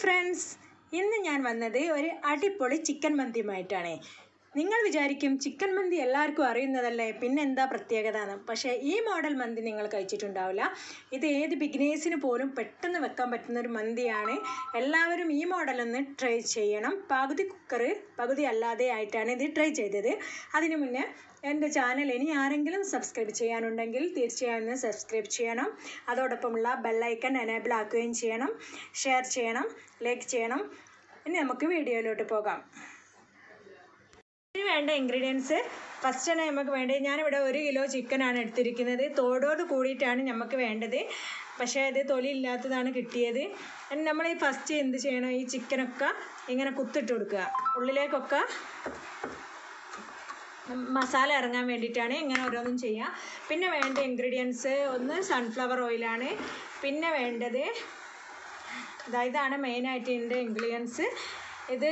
Friends ഇന്ന് ഞാൻ വന്നത് ഒരു അടിപൊളി ചിക്കൻ മന്തിയുമായിട്ടാണ്. നിങ്ങൾ വിചാരിക്കും ചിക്കൻ മന്തി എല്ലാവർക്കും അറിയുന്നതല്ലേ പിന്നെ എന്താ പ്രത്യേകത എന്ന് പക്ഷേ ഈ മോഡൽ മന്തി നിങ്ങൾ കഴിച്ചിട്ടുണ്ടാവില്ല. ഇത് ഏത് ബിഗിനേഴ്സിന് പോലും പെട്ടെന്ന് വെക്കാൻ പറ്റുന്ന ഒരു മന്തിയാണ്. എല്ലാവരും ഈ മോഡൽ ഒന്ന് ട്രൈ ചെയ്യണം. പകുതി കുക്കർ പകുതി അല്ലാതെ ആയിട്ടാണ് ഇത് ട്രൈ ചെയ്തത്. അതിനു മുന്നേ എന്റെ ചാനൽ ഇനി ആരെങ്കിലും സബ്സ്ക്രൈബ് ചെയ്യാനുണ്ടെങ്കിൽ തീർച്ചയായും സബ്സ്ക്രൈബ് ചെയ്യണം. അതോടൊപ്പമുള്ള ബെല്ലൈക്കൺ എനേബിൾ ആക്കുകയും ചെയ്യണം. ഷെയർ ചെയ്യണം. ലൈക്ക് ചെയ്യണം. ഇനി നമുക്ക് വീഡിയോയിലോട്ട് പോകാം. ഇതിന് വേണ്ട ഇൻഗ്രീഡിയൻസ് ഫസ്റ്റ് തന്നെ നമുക്ക് വേണ്ടത് ഞാനിവിടെ ഒരു കിലോ ചിക്കനാണ് എടുത്തിരിക്കുന്നത്. തോടോട് കൂടിയിട്ടാണ് നമുക്ക് വേണ്ടത്. പക്ഷേ അത് തൊലി ഇല്ലാത്തതാണ് കിട്ടിയത്. നമ്മൾ ഈ ഫസ്റ്റ് എന്ത് ചെയ്യണം? ഈ ചിക്കനൊക്കെ ഇങ്ങനെ കുത്തിട്ട് കൊടുക്കുക. ഉള്ളിലേക്കൊക്കെ മസാല ഇറങ്ങാൻ വേണ്ടിയിട്ടാണ് ഇങ്ങനെ ഓരോന്നും ചെയ്യുക പിന്നെ വേണ്ട ഇൻഗ്രീഡിയൻസ് ഒന്ന് സൺഫ്ലവർ ഓയിലാണ് പിന്നെ വേണ്ടത് ഇതാ ഇതാണ് മെയിനായിട്ട് ഇതിന്റെ ഇൻഗ്രീഡിയൻസ് ഇത്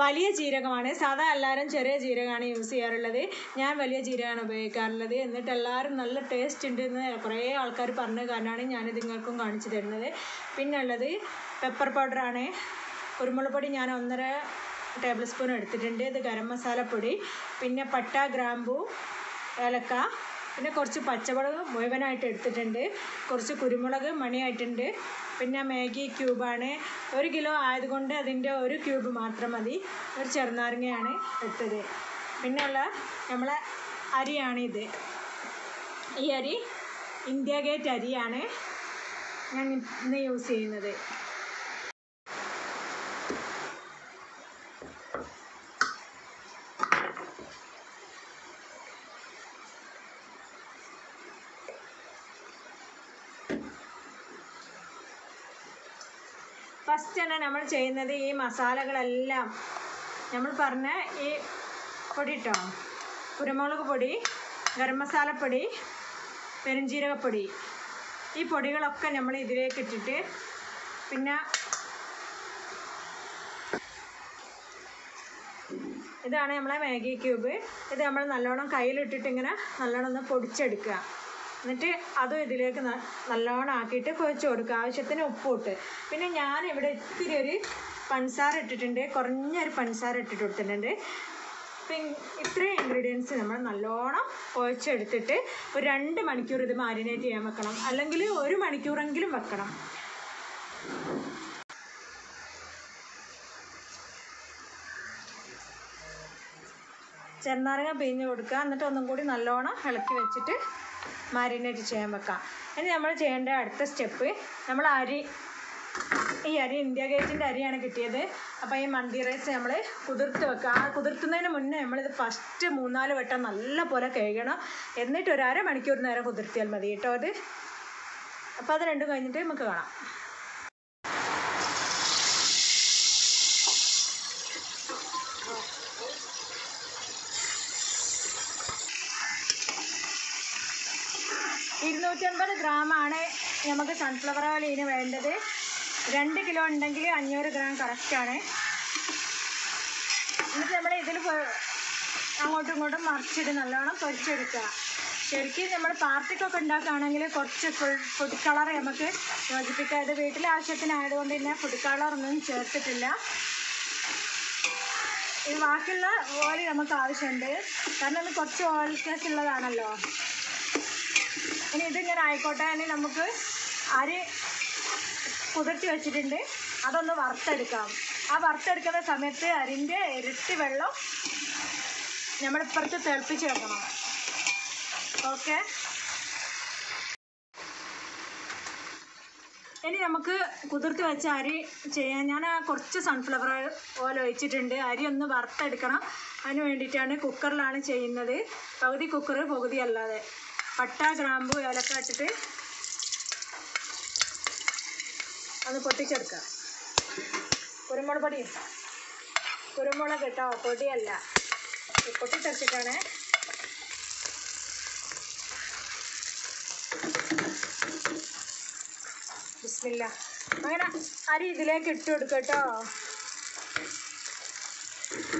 വലിയ ജീരകമാണ്. സാധാ എല്ലാവരും ചെറിയ ജീരകമാണ് യൂസ് ചെയ്യാറുള്ളത്. ഞാൻ വലിയ ജീരകമാണ് ഉപയോഗിക്കാറുള്ളത്. എന്നിട്ട് എല്ലാവരും നല്ല ടേസ്റ്റ് ഉണ്ട് എന്ന് കുറേ ആൾക്കാർ പറഞ്ഞ കാരണമാണ് ഞാനിത് നിങ്ങൾക്കും കാണിച്ചു തരുന്നത്. പിന്നെ ഉള്ളത് പെപ്പർ പൗഡറാണ് കുരുമുളക് പൊടി ഞാൻ ഒന്നര ടേബിൾ സ്പൂൺ എടുത്തിട്ടുണ്ട്. ഇത് ഗരം മസാലപ്പൊടി പിന്നെ പട്ട ഗ്രാമ്പു ഏലക്ക പിന്നെ കുറച്ച് പച്ചമുളക് മുഴുവനായിട്ട് എടുത്തിട്ടുണ്ട്. കുറച്ച് കുരുമുളക് മണിയായിട്ടുണ്ട്. പിന്നെ മാഗി ക്യൂബാണ് ഒരു കിലോ ആയതുകൊണ്ട് അതിന്റെ ഒരു ക്യൂബ് മാത്രം മതി. ഒരു ചെറുനാരങ്ങയാണ് എടുത്തത് പിന്നെയുള്ള നമ്മളെ അരിയാണിത്. ഈ അരി ഇന്ത്യ ഗേറ്റ് അരിയാണ് ഞാൻ ഇന്ന് യൂസ് ചെയ്യുന്നത്. ഫസ്റ്റ് തന്നെ നമ്മൾ ചെയ്യുന്നത് ഈ മസാലകളെല്ലാം നമ്മൾ പറഞ്ഞ ഈ പൊടി ഇട്ടോ? കുരുമുളക് പൊടി ഗരം മസാലപ്പൊടി പെരുംജീരകപ്പൊടി ഈ പൊടികളൊക്കെ നമ്മൾ ഇതിലേക്ക് ഇട്ടിട്ട് പിന്നെ ഇതാണ് നമ്മളെ മാഗി ക്യൂബ്. ഇത് നമ്മൾ നല്ലോണം കയ്യിലിട്ടിട്ട് ഇങ്ങനെ നല്ലോണം ഒന്ന് പൊടിച്ചെടുക്കുക. എന്നിട്ട് അതും ഇതിലേക്ക് നല്ലോണം ആക്കിയിട്ട് കുഴച്ച് കൊടുക്കുക. ആവശ്യത്തിന് ഉപ്പിട്ട് പിന്നെ ഞാൻ ഇവിടെ ഇത്തിരി ഒരു പഞ്ചസാര ഇട്ടിട്ടുണ്ട്. കുറഞ്ഞൊരു പഞ്ചസാര ഇട്ടിട്ട് കൊടുത്തിട്ടുണ്ട്. പിന്നെ ഇത്രയും ഇൻഗ്രീഡിയൻസ് നമ്മൾ നല്ലോണം കുഴച്ചെടുത്തിട്ട് ഒരു രണ്ട് മണിക്കൂർ ഇത് മാരിനേറ്റ് ചെയ്യാൻ വെക്കണം. അല്ലെങ്കിൽ ഒരു മണിക്കൂറെങ്കിലും വെക്കണം. ചെന്നാരങ്ങ പിഴിഞ്ഞ് കൊടുക്കുക. എന്നിട്ട് ഒന്നും കൂടി നല്ലോണം ഇളക്കി വെച്ചിട്ട് മാരിനേറ്റ് ചെയ്യാൻ വെക്കാം. ഇനി നമ്മൾ ചെയ്യേണ്ട അടുത്ത സ്റ്റെപ്പ് നമ്മൾ അരി ഈ അരി ഇന്ത്യ ഗേറ്റിന്റെ അരിയാണ് കിട്ടിയത്. അപ്പോൾ ഈ മന്തി റൈസ് നമ്മൾ കുതിർത്ത് വെക്കുക. ആ കുതിർത്തുന്നതിന് മുന്നേ നമ്മളിത് ഫസ്റ്റ് മൂന്നാൽ വട്ടം നല്ല പോലെ കഴുകണം. എന്നിട്ട് ഒരു അരമണിക്കൂർ നേരം കുതിർത്തിയാൽ മതി കേട്ടോ അത്. അപ്പോൾ അത് രണ്ടും കഴിഞ്ഞിട്ട് നമുക്ക് കാണാം. ഇരുന്നൂറ്റമ്പത് ആണ് നമുക്ക് സൺഫ്ലവർ ഓയിൽ ഇതിന് വേണ്ടത്. രണ്ട് കിലോ ഉണ്ടെങ്കിൽ അഞ്ഞൂറ് ഗ്രാം കറക്റ്റാണ് എന്നിട്ട് നമ്മൾ ഇതിൽ അങ്ങോട്ടും ഇങ്ങോട്ടും മറിച്ചിട്ട് നല്ലോണം പൊരിച്ചെടുക്കുക. ശരിക്കും നമ്മൾ പാർട്ടിക്കൊക്കെ ഉണ്ടാക്കുകയാണെങ്കിൽ കുറച്ച് ഫുൾ ഫുഡ് കളർ നമുക്ക് യോജിപ്പിക്കാം. ഇത് വീട്ടിലെ ആവശ്യത്തിനായതുകൊണ്ട് തന്നെ ഫുഡ് കളറൊന്നും ചേർത്തിട്ടില്ല. ഇത് ബാക്കിയുള്ള ഓയിൽ നമുക്ക് ആവശ്യമുണ്ട്. കാരണം ഇത് കുറച്ച് ഓയിൽ കേസ് ഉള്ളതാണല്ലോ. ഇനി ഇതിങ്ങനെ ആയിക്കോട്ടെ. ഇനി നമുക്ക് അരി കുതിർത്തി വെച്ചിട്ടുണ്ട്. അതൊന്ന് വറുത്തെടുക്കാം. ആ വറുത്തെടുക്കുന്ന സമയത്ത് അരിന്റെ ഇരട്ടി വെള്ളം നമ്മൾ നമ്മളിപ്പുറത്ത് തിളപ്പിച്ച് വെക്കണം. ഓക്കെ? ഇനി നമുക്ക് കുതിർത്ത് വെച്ച അരി ചെയ്യാൻ ഞാൻ കുറച്ച് സൺഫ്ലവർ ഓയിൽ ഒഴിച്ചിട്ടുണ്ട്. അരി ഒന്ന് വറുത്തെടുക്കണം. അതിന് വേണ്ടിയിട്ടാണ് കുക്കറിലാണ് ചെയ്യുന്നത്. പകുതി കുക്കർ പകുതി അല്ലാതെ. പട്ട ഗ്രാമ്പു ഏലക്ക ഇട്ടിട്ട് അത് പൊട്ടിച്ചെടുക്കുക കുരുമുളക് പൊടി. കുരുമുളക് കേട്ടോ പൊടിയല്ല. പൊട്ടിച്ചെടുത്തിട്ടാണ് ബിസ്മില്ല. അങ്ങനെ അരി ഇതിലേക്ക് ഇട്ട് കൊടുക്കുക കേട്ടോ.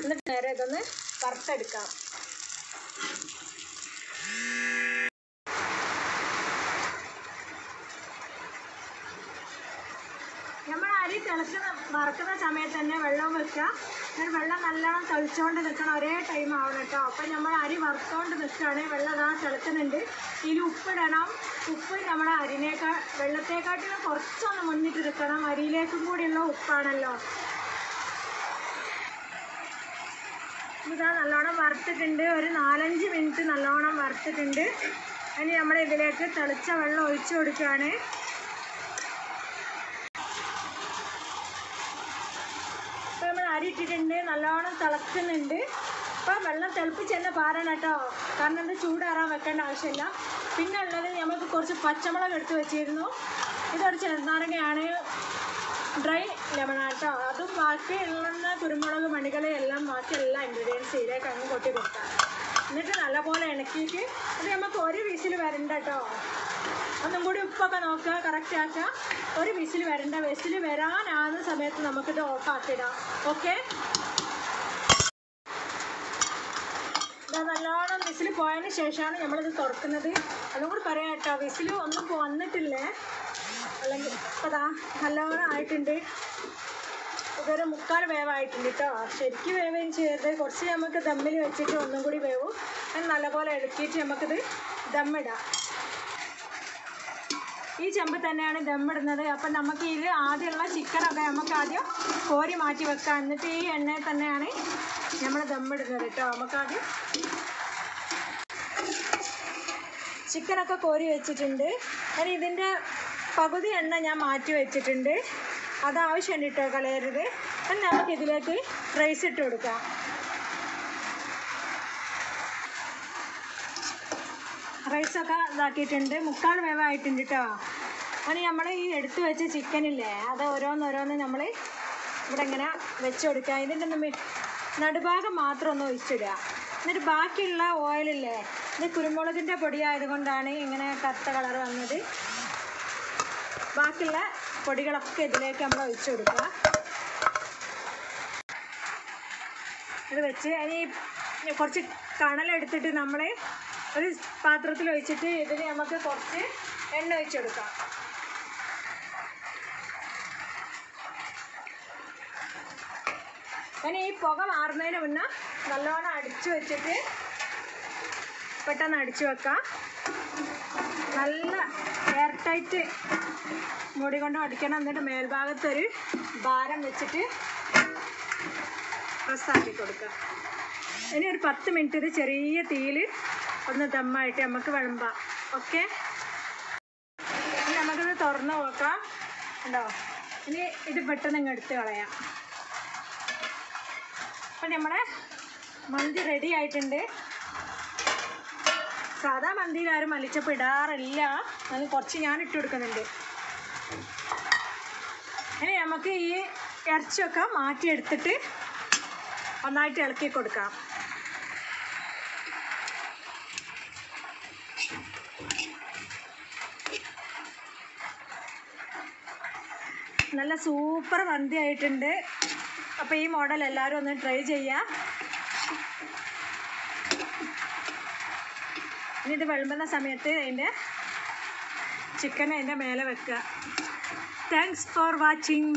എന്നിട്ട് നേരെ ഇതൊന്ന് വറുത്തെടുക്കാം നമ്മൾ അരി തിളക്കുന്ന വറക്കുന്ന സമയത്ത് തന്നെ വെള്ളം വെക്കുക. എന്നിട്ട് വെള്ളം നല്ലോണം തിളച്ചുകൊണ്ട് നിൽക്കണം. ഒരേ ടൈം ആവണം കേട്ടോ അപ്പം നമ്മൾ അരി വറുത്തോണ്ട് നിൽക്കുകയാണെങ്കിൽ വെള്ളം അതാ തിളക്കുന്നുണ്ട്. ഇതിൽ ഉപ്പിടണം. ഉപ്പ് നമ്മുടെ അരിനേക്കാൾ വെള്ളത്തെക്കാട്ടിലും കുറച്ചൊന്ന് മുന്നിട്ട് നിൽക്കണം. അരിയിലേക്കും കൂടിയുള്ള ഉപ്പാണല്ലോ. ഇതാ നല്ലോണം വറുത്തിട്ടുണ്ട്. ഒരു നാലഞ്ച് മിനിറ്റ് നല്ലോണം വറുത്തിട്ടുണ്ട്. ഇനി നമ്മൾ ഇതിലേക്ക് തെളിച്ച വെള്ളം ഒഴിച്ചു കൊടുക്കുകയാണ്. ഇട്ടിട്ടുണ്ട് നല്ലോണം തിളക്കുന്നുണ്ട്. അപ്പൊ വെള്ളം തിളപ്പിച്ച് തന്നെ പാരണം കേട്ടോ. കാരണം ഇത് ചൂടാറാൻ വെക്കേണ്ട ആവശ്യമില്ല. പിന്നെ ഉള്ളത് നമുക്ക് കുറച്ച് പച്ചമുളക് എടുത്ത് വെച്ചിരുന്നു. ഇതൊരു ചെറുനാരങ്ങയാണ്. ഡ്രൈ ലെമൺ കേട്ടോ. അതും ബാക്കി ഉള്ള കുരുമുളക് മണികൾ എല്ലാം ബാക്കി എല്ലാ ഇൻഗ്രീഡിയൻസ് ഇതിലേക്ക് അങ്ങ് കൊട്ടി കൊടുക്കാം. എന്നിട്ട് നല്ലപോലെ ഇണക്കിയിട്ട് അത് നമുക്ക് ഒരു വിസിൽ വരണ്ട കേട്ടോ. ഒന്നും കൂടി ഉപ്പൊക്കെ നോക്കുക കറക്റ്റ് ആക്കുക. ഒരു വിസിൽ വരണ്ട വിസിൽ വരാനാകുന്ന സമയത്ത് നമുക്കിത് ഓഫ് ആക്കിയിടാം. ഓക്കെ നല്ലോണം വിസിൽ പോയതിന് ശേഷമാണ് നമ്മളിത് തുറക്കുന്നത്. അതും കൂടി പറയാം കേട്ടോ വിസിൽ ഒന്നും വന്നിട്ടില്ലേ. അല്ലെങ്കിൽ ഇപ്പതാ നല്ലോണം ആയിട്ടുണ്ട്. ഇതൊരു മുക്കാൽ വേവായിട്ടുണ്ട് കേട്ടോ. ശരിക്കും വേവേം ചെയ്യരുത്. കുറച്ച് നമുക്ക് ദമ്മിൽ വെച്ചിട്ട് ഒന്നും കൂടി വേവും. അത് നല്ലപോലെ ഇളക്കിയിട്ട് നമുക്കിത് ദമ്മിടാം. ഈ ചെമ്പ് തന്നെയാണ് ദമ്മിടുന്നത്. അപ്പം നമുക്ക് ഇതിൽ ആദ്യമുള്ള ചിക്കനൊക്കെ നമുക്ക് ആദ്യം കോരി മാറ്റി വെക്കാം. എന്നിട്ട് ഈ എണ്ണയിൽ തന്നെയാണ് നമ്മൾ ദമ്മിടുന്നത് കേട്ടോ. നമുക്കാദ്യം ചിക്കനൊക്കെ കോരി വെച്ചിട്ടുണ്ട്. ഇനി ഇതിന്റെ പകുതി എണ്ണ ഞാൻ മാറ്റി വെച്ചിട്ടുണ്ട്. അത് ആവശ്യമുണ്ട് കേട്ടോ കളയരുത് നമുക്ക് ഇതിലേക്ക് റൈസ് ഇട്ട് കൊടുക്കാം. റൈസൊക്കെ ഇതാക്കിയിട്ടുണ്ട്. മുക്കാൽ വേവായിട്ടുണ്ട് കേട്ടോ അങ്ങനെ നമ്മൾ ഈ എടുത്തു വെച്ച ചിക്കനില്ലേ അത് ഓരോന്നോരോന്ന് നമ്മൾ ഇവിടെ ഇങ്ങനെ വെച്ച് കൊടുക്കുക. ഇതിന്റെ നമ്മൾ നടുഭാഗം മാത്രം ഒന്ന് ഒഴിച്ചിടുക. എന്നിട്ട് ബാക്കിയുള്ള ഓയിലില്ലേ ഇത് കുരുമുളകിന്റെ പൊടിയായതുകൊണ്ടാണ് ഇങ്ങനെ കറുത്ത കളർ വന്നത്. ബാക്കിയുള്ള പൊടികളൊക്കെ ഇതിലേക്ക് നമ്മൾ ഒഴിച്ചു കൊടുക്കുക. ഇത് വെച്ച് അതിന് കുറച്ച് കണലെടുത്തിട്ട് നമ്മൾ ഒരു പാത്രത്തിൽ ഒഴിച്ചിട്ട് ഇതിന് നമുക്ക് കുറച്ച് എണ്ണ ഒഴിച്ചെടുക്കാം. അങ്ങനെ ഈ പുക മാറുന്നതിന് മുന്നേ നല്ലോണം അടിച്ചു വെച്ചിട്ട് പെട്ടെന്ന് അടിച്ചു വെക്കാം. നല്ല എയർ ടൈറ്റ് മുടി കൊണ്ട് അടിക്കണം എന്നിട്ട് മേൽഭാഗത്തൊരു ഭാരം വെച്ചിട്ട് പ്രസ്സാക്കി കൊടുക്കുക ഇനി ഒരു പത്ത് മിനിറ്റ് ഇത് ചെറിയ തീയിൽ ഒന്ന് ദമ്മായിട്ട് നമുക്ക് വിളമ്പാം. ഓക്കെ നമുക്കിത് തുറന്ന് നോക്കാം. ഉണ്ടോ ഇനി ഇത് പെട്ടെന്ന് ഇങ്ങ് എടുത്ത് കളയാം. അപ്പം നമ്മുടെ മന്തി റെഡി ആയിട്ടുണ്ട്. സാധാ മന്തിയിൽ ആരും മല്ലിച്ചപ്പ് ഇടാറില്ല. അത് കുറച്ച് ഞാൻ ഇട്ട് കൊടുക്കുന്നുണ്ട്. ഇനി നമുക്ക് ഈ ഇറച്ചിയൊക്കെ മാറ്റിയെടുത്തിട്ട് ഒന്നായിട്ട് ഇളക്കി കൊടുക്കാം. നല്ല സൂപ്പർ മന്തി ആയിട്ടുണ്ട്. അപ്പോൾ ഈ മോഡൽ എല്ലാവരും ഒന്ന് ട്രൈ ചെയ്യാം. ഇനി ഇത് വിളമ്പുന്ന സമയത്ത് അതിന്റെ ചിക്കൻ അതിന്റെ മേലെ വെക്കുക. Thanks for watching